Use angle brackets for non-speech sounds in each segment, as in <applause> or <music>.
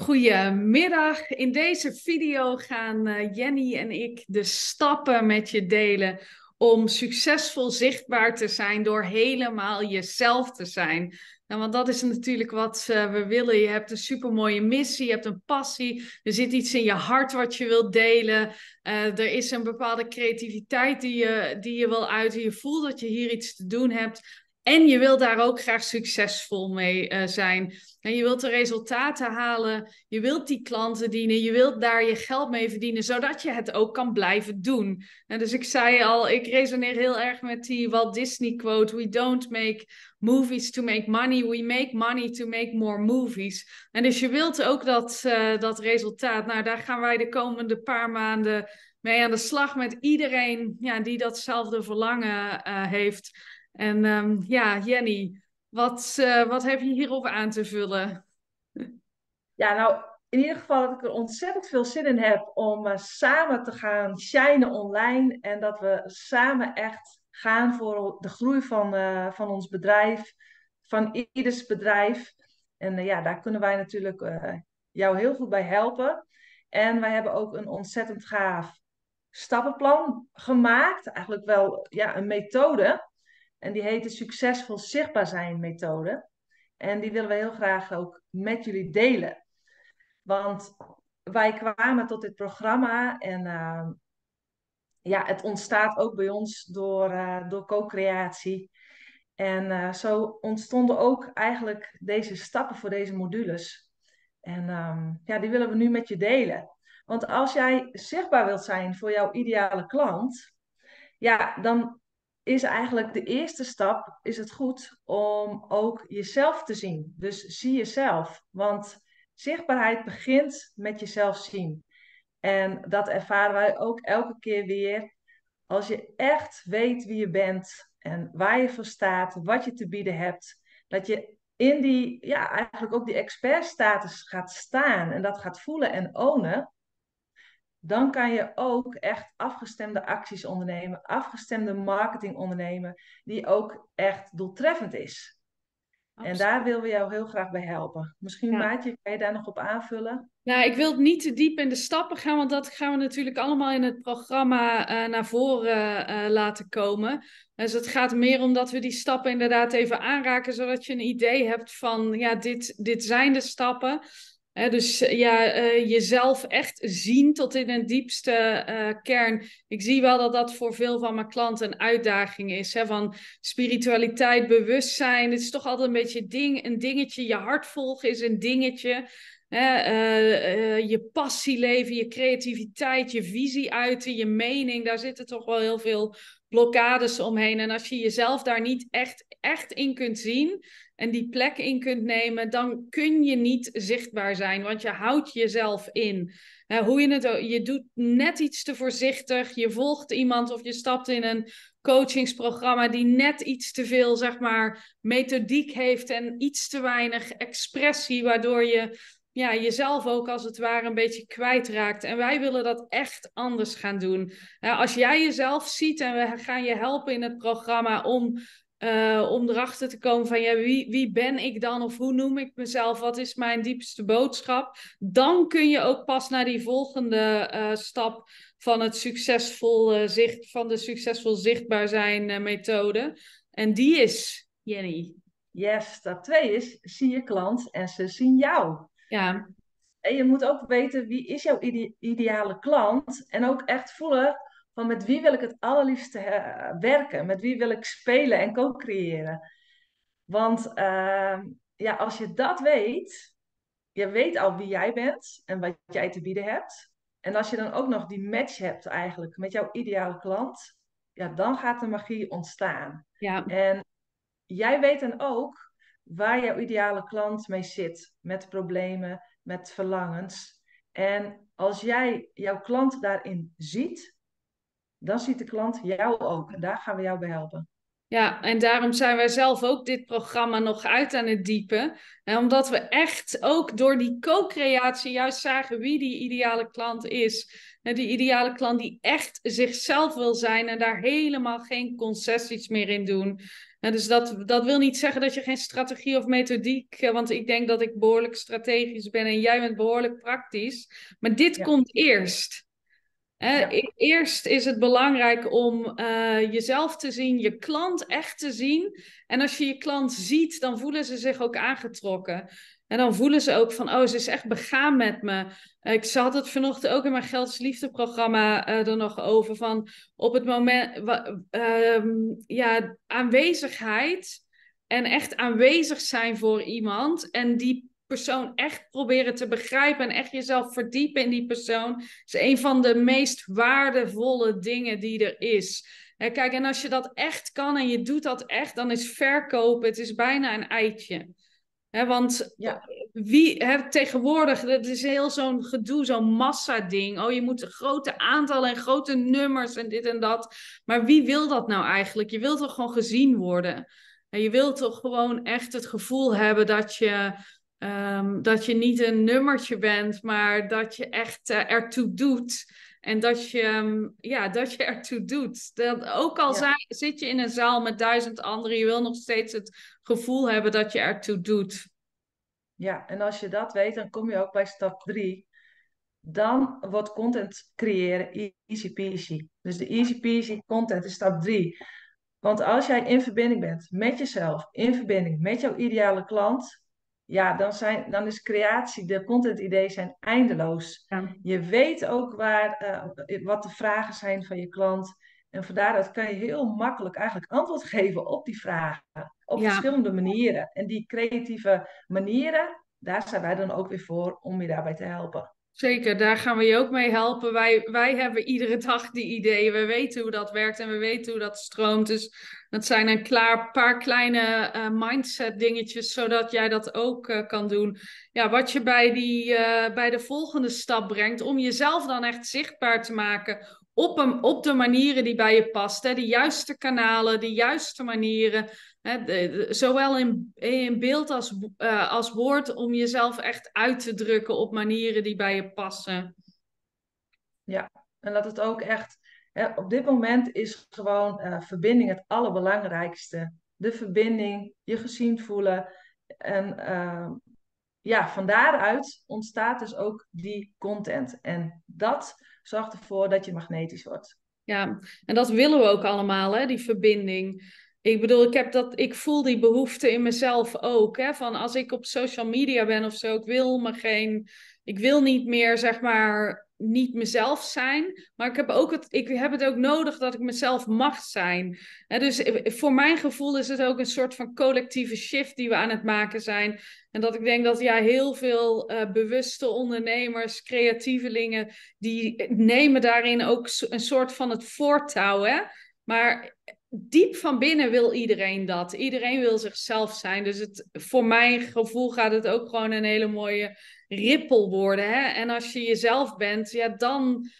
Goedemiddag. In deze video gaan uh, Jenny en ik de stappen met je delen om succesvol zichtbaar te zijn door helemaal jezelf te zijn. Nou, want dat is natuurlijk wat uh, we willen. Je hebt een supermooie missie, je hebt een passie, er zit iets in je hart wat je wilt delen. Uh, er is een bepaalde creativiteit die je, die je wil uiten. Je voelt dat je hier iets te doen hebt. En je wilt daar ook graag succesvol mee uh, zijn. En je wilt de resultaten halen. Je wilt die klanten dienen. Je wilt daar je geld mee verdienen, zodat je het ook kan blijven doen. En dus ik zei al, ik resoneer heel erg met die Walt Disney quote: We don't make movies to make money. We make money to make more movies. En dus je wilt ook dat, uh, dat resultaat. Nou, daar gaan wij de komende paar maanden mee aan de slag met iedereen ja, die datzelfde verlangen uh, heeft. En um, ja, Jenny, wat, uh, wat heb je hierover aan te vullen? Ja, nou, in ieder geval dat ik er ontzettend veel zin in heb om uh, samen te gaan shinen online. En dat we samen echt gaan voor de groei van, uh, van ons bedrijf, van ieders bedrijf. En ja, daar kunnen wij natuurlijk jou heel goed bij helpen. En wij hebben ook een ontzettend gaaf stappenplan gemaakt. Eigenlijk wel ja, een methode en die heet de Succesvol Zichtbaar Zijn methode. En die willen we heel graag ook met jullie delen. Want wij kwamen tot dit programma en uh, ja, het ontstaat ook bij ons door, uh, door co-creatie. En uh, zo ontstonden ook eigenlijk deze stappen voor deze modules. En um, ja, die willen we nu met je delen. Want als jij zichtbaar wilt zijn voor jouw ideale klant, ja, dan is eigenlijk de eerste stap, is het goed om ook jezelf te zien. Dus zie jezelf, want zichtbaarheid begint met jezelf zien. En dat ervaren wij ook elke keer weer. Als je echt weet wie je bent en waar je voor staat, wat je te bieden hebt, dat je in die, ja, eigenlijk ook die expertstatus gaat staan en dat gaat voelen en ownen, dan kan je ook echt afgestemde acties ondernemen, afgestemde marketing ondernemen, die ook echt doeltreffend is. En daar willen we jou heel graag bij helpen. Misschien, ja. Maatje, kan je daar nog op aanvullen? Nou, ik wil niet te diep in de stappen gaan, want dat gaan we natuurlijk allemaal in het programma uh, naar voren uh, laten komen. Dus het gaat meer om dat we die stappen inderdaad even aanraken, zodat je een idee hebt van, ja, dit, dit zijn de stappen dus ja, uh, jezelf echt zien tot in een diepste uh, kern. Ik zie wel dat dat voor veel van mijn klanten een uitdaging is. Hè, van spiritualiteit, bewustzijn. Het is toch altijd een beetje ding, een dingetje. Je hart volgen is een dingetje. Hè, je passie leven, je creativiteit, je visie uiten, je mening. Daar zitten toch wel heel veel blokkades omheen. En als je jezelf daar niet echt, echt in kunt zien en die plek in kunt nemen, dan kun je niet zichtbaar zijn, want je houdt jezelf in. hoe je, het, je doet net iets te voorzichtig, je volgt iemand of je stapt in een coachingsprogramma die net iets te veel, zeg maar, methodiek heeft en iets te weinig expressie, waardoor je ja, jezelf ook als het ware een beetje kwijtraakt. En wij willen dat echt anders gaan doen. als jij jezelf ziet en we gaan je helpen in het programma om uh, om erachter te komen van ja, wie, wie ben ik dan of hoe noem ik mezelf, wat is mijn diepste boodschap, dan kun je ook pas naar die volgende uh, stap van, het succesvol, uh, zicht, van de succesvol zichtbaar zijn methode. En die is, Jenny. Yes, stap 2 is, zie je klant en ze zien jou. Ja. En je moet ook weten wie is jouw ide ideale klant en ook echt voelen van met wie wil ik het allerliefste uh, werken? Met wie wil ik spelen en co-creëren? Want uh, ja, als je dat weet, je weet al wie jij bent en wat jij te bieden hebt. En als je dan ook nog die match hebt eigenlijk met jouw ideale klant, ja, dan gaat de magie ontstaan. Ja. En jij weet dan ook waar jouw ideale klant mee zit, met problemen, met verlangens. En als jij jouw klant daarin ziet, dan ziet de klant jou ook. En daar gaan we jou bij helpen. Ja, en daarom zijn wij zelf ook dit programma nog uit aan het diepen. En omdat we echt ook door die co-creatie juist zagen wie die ideale klant is. En die ideale klant die echt zichzelf wil zijn en daar helemaal geen concessies meer in doen. En dus dat, dat wil niet zeggen dat je geen strategie of methodiek, eh, want ik denk dat ik behoorlijk strategisch ben en jij bent behoorlijk praktisch. Maar dit komt eerst. E-, eerst is het belangrijk om uh, jezelf te zien, je klant echt te zien. En als je je klant ziet, dan voelen ze zich ook aangetrokken. En dan voelen ze ook van, oh, ze is echt begaan met me. Ik had het vanochtend ook in mijn Geldsliefde programma uh, er nog over. Van op het moment, uh, ja, aanwezigheid en echt aanwezig zijn voor iemand. En die persoon echt proberen te begrijpen en echt jezelf verdiepen in die persoon, is een van de meest waardevolle dingen die er is. kijk, en als je dat echt kan en je doet dat echt, dan is verkopen, het is bijna een eitje. want ja. wie, tegenwoordig, het is heel zo'n gedoe, zo'n massa-ding. Oh, je moet grote aantallen en grote nummers en dit en dat. Maar wie wil dat nou eigenlijk? Je wilt toch gewoon gezien worden? En je wilt toch gewoon echt het gevoel hebben dat je Ehm, dat je niet een nummertje bent, maar dat je echt uh, ertoe doet. En dat je, ehm, ja, dat je ertoe doet. Dat, ook al zit je in een zaal met duizend anderen, je wil nog steeds het gevoel hebben dat je ertoe doet. Ja, en als je dat weet, dan kom je ook bij stap drie. Dan wordt content creëren easy peasy. Dus de easy peasy content is stap drie. Want als jij in verbinding bent met jezelf, in verbinding met jouw ideale klant, ja, dan, zijn, dan is creatie, de content-ideeën zijn eindeloos. Je weet ook waar, uh, wat de vragen zijn van je klant. En van daaruit kan je heel makkelijk eigenlijk antwoord geven op die vragen. Op verschillende manieren. En die creatieve manieren, daar zijn wij dan ook weer voor om je daarbij te helpen. Zeker, daar gaan we je ook mee helpen. Wij, wij hebben iedere dag die ideeën. We weten hoe dat werkt en we weten hoe dat stroomt. Dus dat zijn een klaar, paar kleine uh, mindset dingetjes, zodat jij dat ook uh, kan doen. Ja, wat je bij, die, uh, bij de volgende stap brengt, om jezelf dan echt zichtbaar te maken op, een, op de manieren die bij je past. De juiste kanalen, de juiste manieren. Hè? De, zowel in, in beeld als, als woord, om jezelf echt uit te drukken op manieren die bij je passen. Ja, en dat het ook echt op dit moment is gewoon uh, verbinding het allerbelangrijkste. De verbinding, je gezien voelen. En uh, ja, van daaruit ontstaat dus ook die content. En dat zorgt ervoor dat je magnetisch wordt. Ja, en dat willen we ook allemaal, hè, die verbinding. Ik bedoel, ik, heb dat, ik voel die behoefte in mezelf ook. Hè, van als ik op social media ben of zo, ik wil me geen. Ik wil niet meer, zeg maar, niet mezelf zijn. Maar ik heb, ook het, ik heb het ook nodig dat ik mezelf mag zijn. dus voor mijn gevoel is het ook een soort van collectieve shift die we aan het maken zijn. En dat ik denk dat ja, heel veel uh, bewuste ondernemers, creatievelingen, die nemen daarin ook een soort van het voortouw. Hè? Maar diep van binnen wil iedereen dat. Iedereen wil zichzelf zijn. Dus het, voor mijn gevoel gaat het ook gewoon een hele mooie rippel worden. Hè? En als je jezelf bent, ja, dan.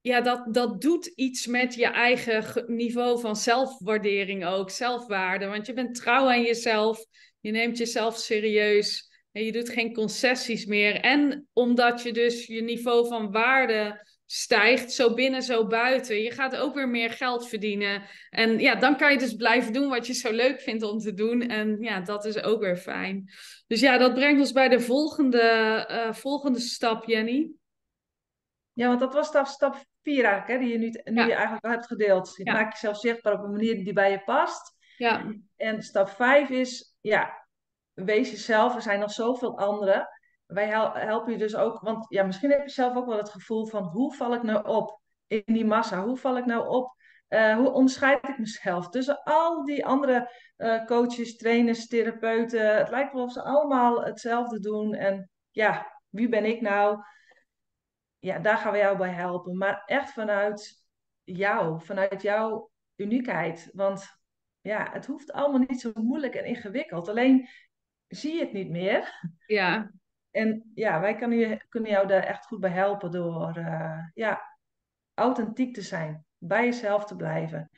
Ja, dat, dat doet iets met je eigen niveau van zelfwaardering ook, zelfwaarde. Want je bent trouw aan jezelf, je neemt jezelf serieus en je doet geen concessies meer. En omdat je dus je niveau van waarde stijgt, zo binnen, zo buiten. Je gaat ook weer meer geld verdienen. En ja, dan kan je dus blijven doen wat je zo leuk vindt om te doen. En ja, dat is ook weer fijn. Dus ja, dat brengt ons bij de volgende, uh, volgende stap, Jenny. Ja, want dat was stap, stap 4 eigenlijk, hè, die je nu, nu je eigenlijk al hebt gedeeld. Je maakt jezelf zichtbaar op een manier die bij je past. Ja. En stap 5 is, ja, wees jezelf. Er zijn nog zoveel anderen wij helpen je dus ook, want ja, misschien heb je zelf ook wel het gevoel van hoe val ik nou op in die massa? Hoe val ik nou op? Uh, hoe onderscheid ik mezelf tussen al die andere uh, coaches, trainers, therapeuten? Het lijkt wel of ze allemaal hetzelfde doen. En ja, wie ben ik nou? Ja, daar gaan we jou bij helpen. Maar echt vanuit jou, vanuit jouw uniekheid. Want ja, het hoeft allemaal niet zo moeilijk en ingewikkeld. Alleen zie je het niet meer. Ja. En ja, wij kunnen, je, kunnen jou daar echt goed bij helpen door uh, ja, authentiek te zijn, bij jezelf te blijven.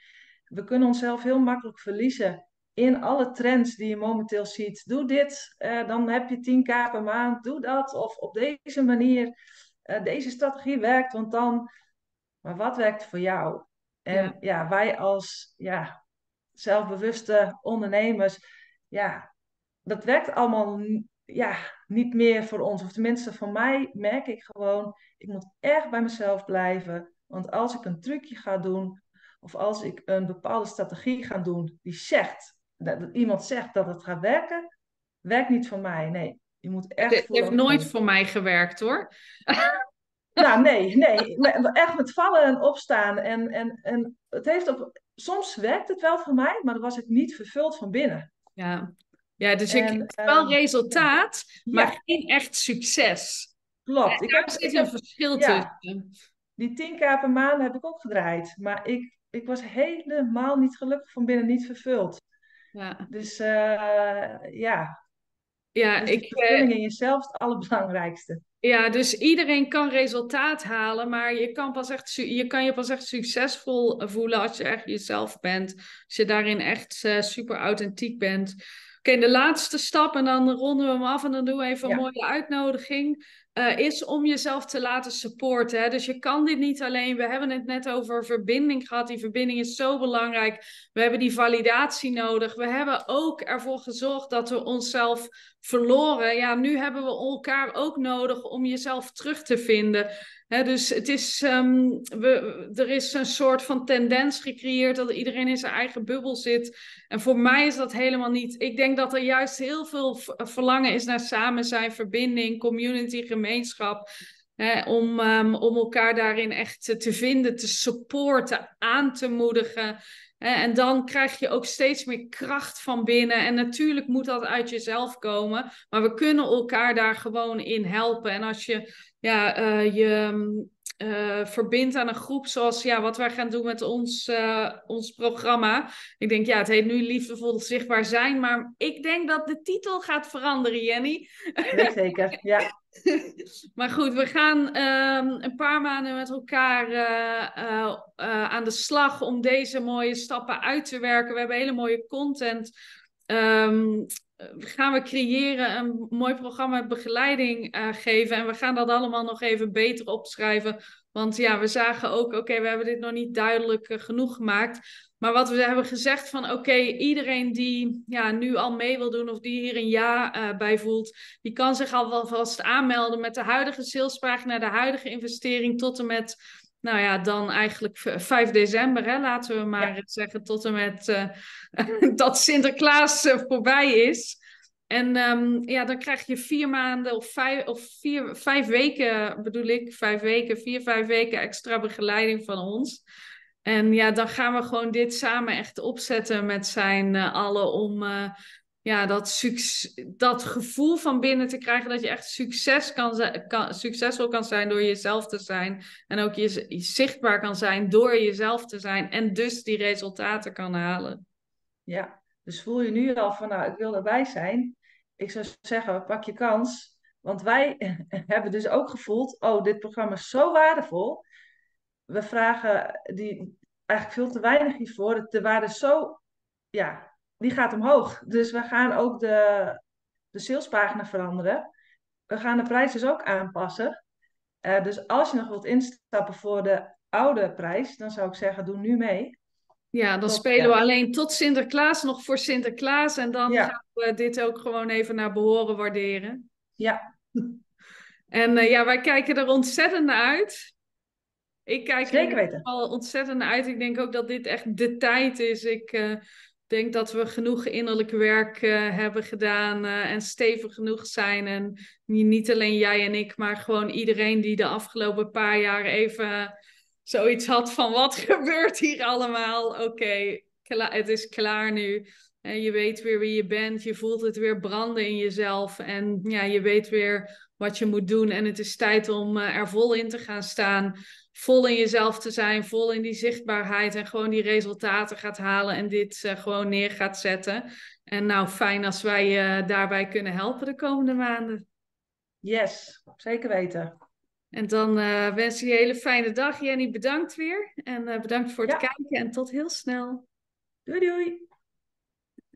we kunnen onszelf heel makkelijk verliezen in alle trends die je momenteel ziet. Doe dit, uh, dan heb je 10k per maand. Doe dat. Of op deze manier. Uh, deze strategie werkt, want dan. Maar wat werkt voor jou? En ja, ja wij als ja, zelfbewuste ondernemers, ja, dat werkt allemaal ja, niet meer voor ons. Of tenminste, voor mij merk ik gewoon, ik moet echt bij mezelf blijven. Want als ik een trucje ga doen, of als ik een bepaalde strategie ga doen, die zegt, dat, iemand zegt dat het gaat werken, werkt niet voor mij. Nee, je moet echt. Het heeft nooit voor mij gewerkt hoor. <laughs> Nou, nee, nee. Echt met vallen en opstaan. En, en, en het heeft op, soms werkt het wel voor mij, maar dan was ik niet vervuld van binnen. Ja, ja dus en, ik heb wel ehm, resultaat, maar geen echt succes. Klopt. ik heb, zit een verschil tussen. Die 10k per maand heb ik ook gedraaid, maar ik, ik was helemaal niet gelukkig van binnen, niet vervuld. Ja. Dus uh, ja. Ja, dus ik. De vervulling in jezelf is het allerbelangrijkste. Ja, dus iedereen kan resultaat halen, maar je kan, pas echt, je kan je pas echt succesvol voelen als je echt jezelf bent. Als je daarin echt uh, super authentiek bent. Oké, de laatste stap, en dan ronden we hem af en dan doen we even een mooie uitnodiging. Uh, is om jezelf te laten supporten. Hè? Dus je kan dit niet alleen. We hebben het net over verbinding gehad. Die verbinding is zo belangrijk. We hebben die validatie nodig. We hebben ook ervoor gezorgd dat we onszelf verloren. Ja, nu hebben we elkaar ook nodig om jezelf terug te vinden dus het is, um, we, er is een soort van tendens gecreëerd dat iedereen in zijn eigen bubbel zit. En voor mij is dat helemaal niet. Ik denk dat er juist heel veel verlangen is naar samen zijn, verbinding, community, gemeenschap. Om, um, om elkaar daarin echt te vinden, te supporten, aan te moedigen. En dan krijg je ook steeds meer kracht van binnen. En natuurlijk moet dat uit jezelf komen. Maar we kunnen elkaar daar gewoon in helpen. En als je ja, uh, je uh, verbindt aan een groep zoals ja, wat wij gaan doen met ons, uh, ons programma. Ik denk, ja, het heet nu Liefdevol Zichtbaar Zijn. Maar ik denk dat de titel gaat veranderen, Jenny. Zeker, ja. <laughs> maar goed, we gaan um, een paar maanden met elkaar uh, aan de slag om deze mooie stappen uit te werken. We hebben hele mooie content. Um, gaan we creëren, een mooi programma begeleiding uh, geven. En we gaan dat allemaal nog even beter opschrijven. Want ja, we zagen ook, oké, we hebben dit nog niet duidelijk uh, genoeg gemaakt. Maar wat we hebben gezegd van, oké, iedereen die ja, nu al mee wil doen of die hier een ja bij voelt, die kan zich alvast aanmelden met de huidige salespagina, de huidige investering tot en met nou ja, dan eigenlijk 5 december, hè, laten we maar zeggen, tot en met uh, <laughs> dat Sinterklaas uh, voorbij is. En um, ja, dan krijg je vier maanden of vijf, of vier, vijf weken, bedoel ik, vijf weken, vier, vijf weken extra begeleiding van ons. En ja, dan gaan we gewoon dit samen echt opzetten met zijn uh, allen om ja, dat, dat gevoel van binnen te krijgen dat je echt succes kan, kan, succesvol kan zijn door jezelf te zijn. En ook je, zichtbaar kan zijn door jezelf te zijn. En dus die resultaten kan halen. Ja, dus voel je nu al van nou, ik wil erbij zijn. Ik zou zeggen, pak je kans. Want wij <laughs> hebben dus ook gevoeld, oh, dit programma is zo waardevol. We vragen die eigenlijk veel te weinig hiervoor. De waarde is zo ja, die gaat omhoog. Dus we gaan ook de, de salespagina veranderen. We gaan de prijs dus ook aanpassen. Uh, dus als je nog wilt instappen voor de oude prijs, dan zou ik zeggen, doe nu mee. Ja, dan spelen we alleen tot Sinterklaas, nog voor Sinterklaas. En dan gaan we dit ook gewoon even naar behoren waarderen. Ja. <laughs> En uh, ja, wij kijken er ontzettend naar uit. Ik kijk Zeker er ontzettend naar uit. Ik denk ook dat dit echt de tijd is. Ik, uh, denk dat we genoeg innerlijk werk uh, hebben gedaan uh, en stevig genoeg zijn. En niet alleen jij en ik, maar gewoon iedereen die de afgelopen paar jaar even zoiets had van wat <laughs> gebeurt hier allemaal? Oké, het is klaar nu. En je weet weer wie je bent, je voelt het weer branden in jezelf en ja, je weet weer wat je moet doen. En het is tijd om uh, er vol in te gaan staan vol in jezelf te zijn, vol in die zichtbaarheid en gewoon die resultaten gaat halen en dit uh, gewoon neer gaat zetten. En nou, fijn als wij je uh, daarbij kunnen helpen de komende maanden. Yes, zeker weten. En dan uh, wens ik je een hele fijne dag. Jenny, bedankt weer. En uh, bedankt voor het ja. kijken en tot heel snel. Doei doei!